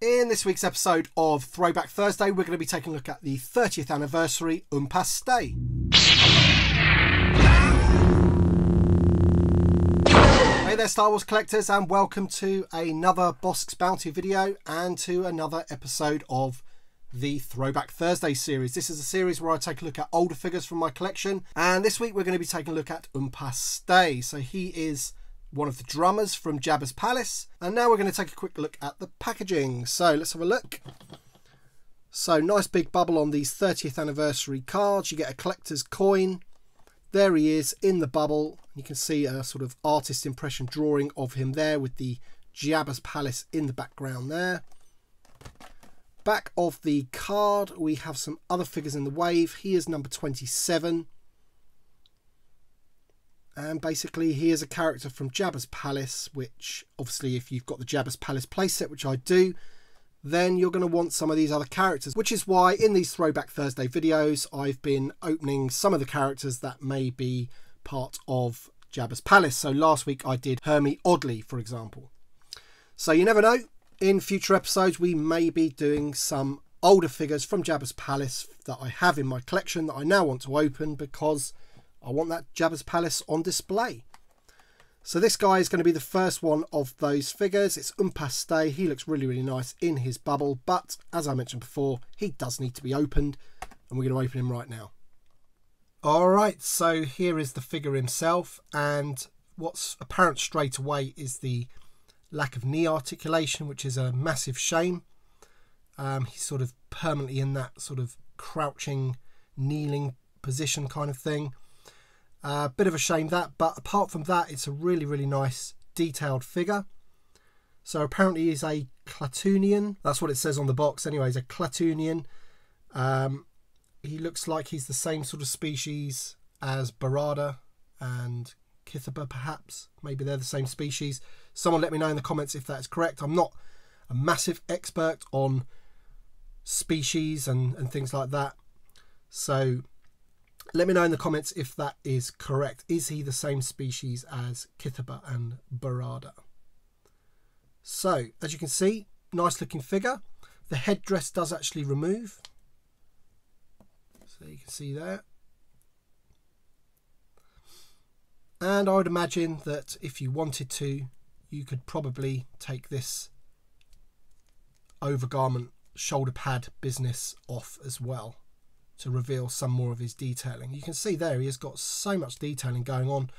In this week's episode of Throwback Thursday, we're going to be taking a look at the 30th anniversary Umpass Stay. Hey there, Star Wars collectors, and welcome to another Bossk's Bounty video and to another episode of the Throwback Thursday series. This is a series where I take a look at older figures from my collection, and this week we're going to be taking a look at Umpass Stay. So he is one of the drummers from Jabba's Palace. And now we're going to take a quick look at the packaging. So let's have a look. So nice big bubble on these 30th anniversary cards. You get a collector's coin. There he is in the bubble. You can see a sort of artist impression drawing of him there with the Jabba's Palace in the background there. Back of the card, we have some other figures in the wave. He is number 27 and basically he is a character from Jabba's Palace which obviously if you've got the Jabba's Palace playset which I do then you're going to want some of these other characters which is why in these Throwback Thursday videos I've been opening some of the characters that may be part of Jabba's Palace. So last week I did Hermi Odle for example. So you never know. In future episodes we may be doing some older figures from Jabba's Palace that I have in my collection that I now want to open because I want that Jabba's Palace on display. So this guy is going to be the first one of those figures. It's Umpass Stay. He looks really, really nice in his bubble. But as I mentioned before, he does need to be opened. And we're going to open him right now. All right, so here is the figure himself. And what's apparent straight away is the lack of knee articulation, which is a massive shame. Um, he's sort of permanently in that sort of crouching, kneeling position kind of thing. A uh, bit of a shame that, but apart from that, it's a really, really nice detailed figure. So apparently he's a Klatooinian. That's what it says on the box. Anyway, he's a Klatooinian. Um, he looks like he's the same sort of species as Barada and Kithaba, perhaps. Maybe they're the same species. Someone let me know in the comments if that's correct. I'm not a massive expert on species and, and things like that. So let me know in the comments if that is correct. Is he the same species as Kithaba and Barada? So, as you can see, nice looking figure. The headdress does actually remove. So you can see there. And I would imagine that if you wanted to, you could probably take this overgarment shoulder pad business off as well to reveal some more of his detailing. You can see there he has got so much detailing going on.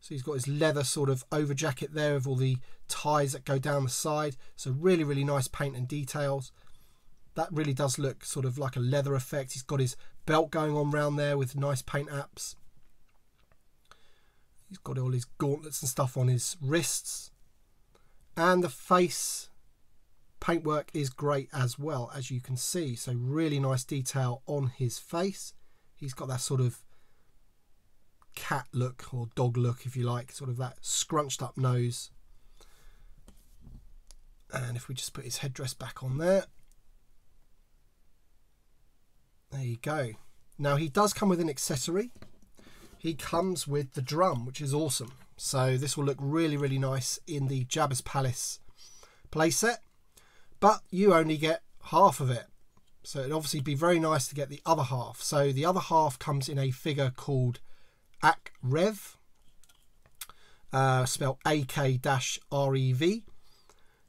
So he's got his leather sort of over jacket there with all the ties that go down the side. So really, really nice paint and details. That really does look sort of like a leather effect. He's got his belt going on round there with nice paint apps. He's got all his gauntlets and stuff on his wrists. And the face Paintwork is great as well, as you can see. So really nice detail on his face. He's got that sort of cat look or dog look, if you like, sort of that scrunched up nose. And if we just put his headdress back on there. There you go. Now he does come with an accessory. He comes with the drum, which is awesome. So this will look really, really nice in the Jabba's Palace playset but you only get half of it. So it'd obviously be very nice to get the other half. So the other half comes in a figure called Ak Rev, uh, spelled AK-REV.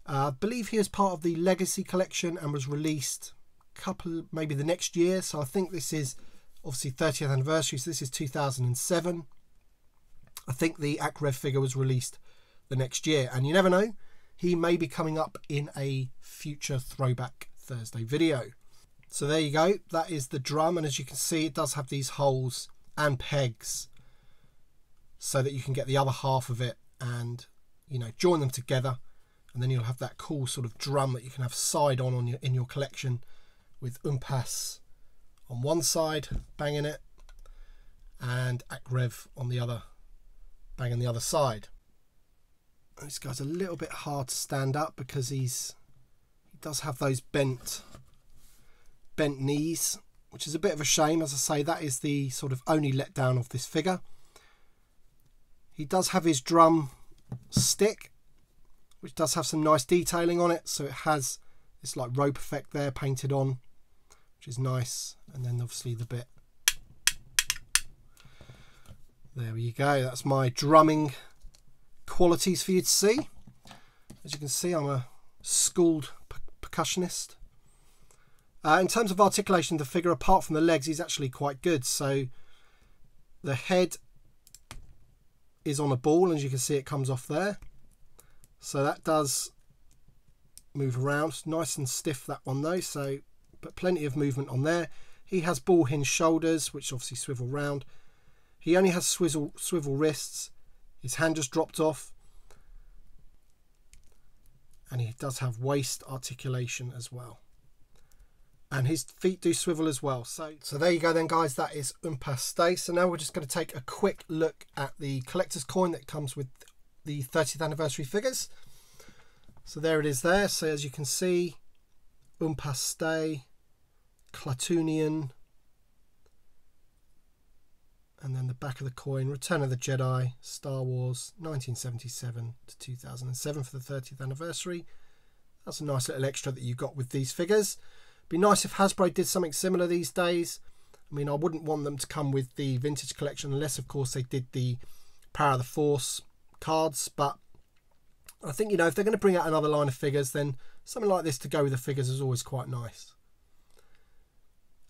Uh, I believe he is part of the Legacy collection and was released couple maybe the next year. So I think this is obviously 30th anniversary. So this is 2007. I think the Ak Rev figure was released the next year, and you never know he may be coming up in a future Throwback Thursday video. So there you go, that is the drum, and as you can see, it does have these holes and pegs so that you can get the other half of it and you know join them together and then you'll have that cool sort of drum that you can have side on, on your, in your collection with Umpass on one side banging it and Ak Rev on the other banging the other side this guy's a little bit hard to stand up because he's he does have those bent bent knees which is a bit of a shame as I say that is the sort of only letdown of this figure he does have his drum stick which does have some nice detailing on it so it has this like rope effect there painted on, which is nice. And then obviously the bit. There you go. That's my drumming qualities for you to see. As you can see, I'm a schooled percussionist. Uh, in terms of articulation, the figure, apart from the legs, is actually quite good. So the head is on a ball, as you can see, it comes off there. So that does move around. Nice and stiff, that one, though. So, but plenty of movement on there. He has ball hinge shoulders, which obviously swivel round. He only has swivel wrists. His hand just dropped off. And he does have waist articulation as well and his feet do swivel as well. So, so there you go then guys, that is Umpass Stay. So now we're just going to take a quick look at the collector's coin that comes with the 30th anniversary figures. So there it is there. So as you can see, Umpass Stay, Klatooinian, and then the back of the coin, Return of the Jedi, Star Wars, 1977 to 2007 for the 30th anniversary. That's a nice little extra that you got with these figures. Be nice if Hasbro did something similar these days. I mean, I wouldn't want them to come with the vintage collection unless, of course, they did the Power of the Force cards. But I think, you know, if they're going to bring out another line of figures, then something like this to go with the figures is always quite nice.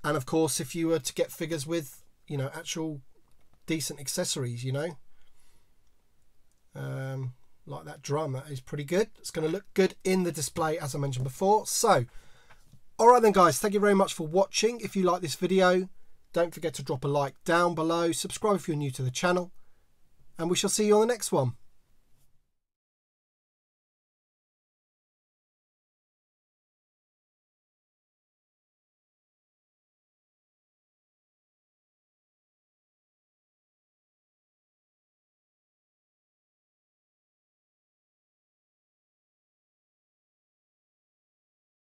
And of course, if you were to get figures with, you know, actual decent accessories, you know, um, like that drum, that is pretty good. It's going to look good in the display, as I mentioned before. So, Alright then guys, thank you very much for watching. If you like this video, don't forget to drop a like down below, subscribe if you're new to the channel, and we shall see you on the next one.